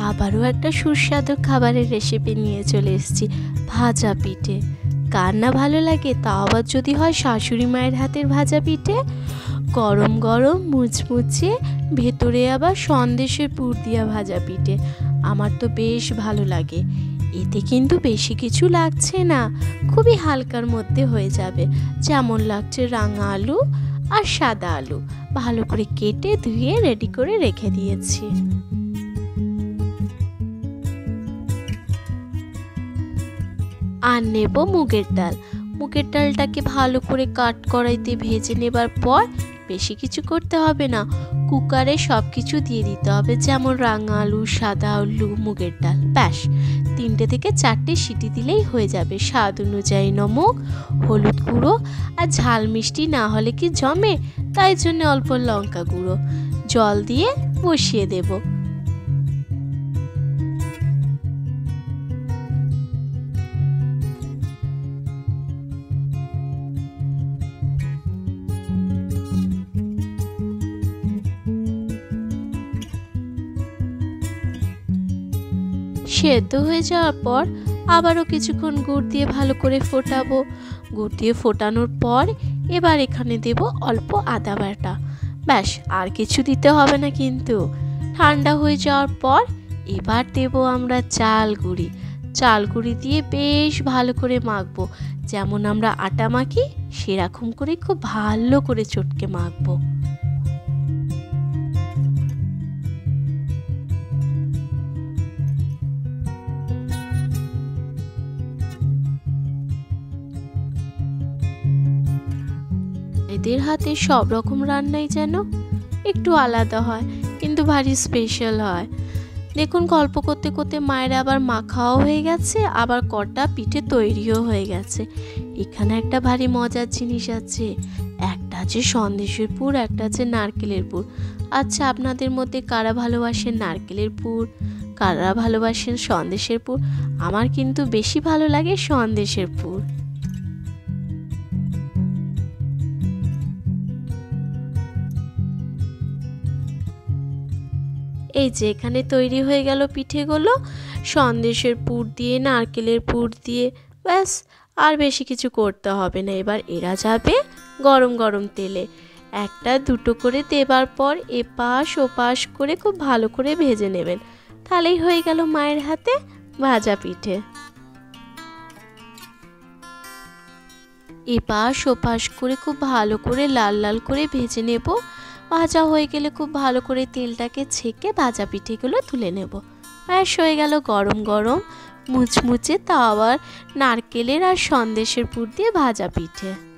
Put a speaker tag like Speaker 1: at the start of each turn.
Speaker 1: আবারও একটা সুস্বাদু খাবারের রেসিপি নিয়ে চলে এসেছি, ভাজা পিঠে। কার না ভালো লাগে তা আবার যদি হয় শাশুড়ি মায়ের হাতের ভাজা পিঠে। গরম গরম মুচমুচে ভেতরে আবার সন্দেশের পুর দিয়া ভাজা পিঠে। আমার তো বেশ ভালো লাগে। এতে কিন্তু বেশি কিছু লাগছে না। খুবই হালকার মধ্যে হয়ে যাবে। যেমন লাগছে রাঙা আলু আর সাদা আলু। ভালো করে কেটে ধুয়ে রেডি করে রেখে দিয়েছি। আর নেব মুগের ডাল। মুগের ডালটাকে ভালো করে কাট কড়াইতে ভেজে নেবার পর বেশি কিছু করতে হবে না। কুকারে সব কিছু দিয়ে দিতে হবে, যেমন রাঙা আলু, সাদা আলু, মুগের ডাল, ব্যাস। তিনটে থেকে চারটে সিটি দিলেই হয়ে যাবে। স্বাদ অনুযায়ী নমক হলুদ গুঁড়ো আর ঝাল মিষ্টি না হলে কি জমে, তাই জন্য অল্প লঙ্কা গুঁড়ো। জল দিয়ে বসিয়ে দেবো। সেদ্ধ হয়ে যাওয়ার পর আবারও কিছুক্ষণ গুড় দিয়ে ভালো করে ফোটাবো। গুড় দিয়ে ফোটানোর পর এবার এখানে দেব অল্প আদা বাটা। ব্যাস, আর কিছু দিতে হবে না কিন্তু। ঠান্ডা হয়ে যাওয়ার পর এবার দেব আমরা চাল গুঁড়ি। চাল গুঁড়ি দিয়ে বেশ ভালো করে মাখবো। যেমন আমরা আটা মাখি, সেরকম করে খুব ভালো করে চটকে মাখবো। এদের হাতে সব রকম রান্নাই যেন একটু আলাদা হয়, কিন্তু ভারী স্পেশাল হয়। দেখুন, গল্প করতে করতে মায়ের আবার মাখাও হয়ে গেছে, আবার কটা পিঠে তৈরিও হয়ে গেছে। এখানে একটা ভারী মজার জিনিস আছে, একটা আছে সন্দেশের পুর, একটা আছে নারকেলের পুর। আচ্ছা আপনাদের মধ্যে কারা ভালোবাসেন নারকেলের পুর? কারা ভালোবাসেন সন্দেশের পুর? আমার কিন্তু বেশি ভালো লাগে সন্দেশের পুর। এই যে এখানে তৈরি হয়ে গেল পিঠেগুলো, সন্দেশের পুর দিয়ে, নারকেলের পুর দিয়ে, ব্যাস, আর বেশি কিছু করতে হবে না। এবার এরা যাবে গরম গরম তেলে। একটা, দুটো করে দেবার পর এপাশ ওপাশ করে খুব ভালো করে ভেজে নেবেন। তাহলেই হয়ে গেল মায়ের হাতে ভাজা পিঠে। এপাশ ওপাশ করে খুব ভালো করে লাল লাল করে ভেজে নেব। ভাজা হয়ে গেলে খুব ভালো করে তেলটাকে ছেঁকে ভাজা পিঠেগুলো তুলে নেব। ব্যাস, হয়ে গেল গরম গরম, মুচমুচে আবার নারকেলের আর সন্দেশের পুর দিয়ে ভাজা পিঠে।